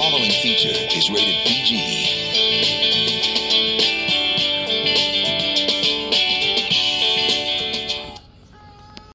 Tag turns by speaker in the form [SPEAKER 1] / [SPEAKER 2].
[SPEAKER 1] following feature is rated PG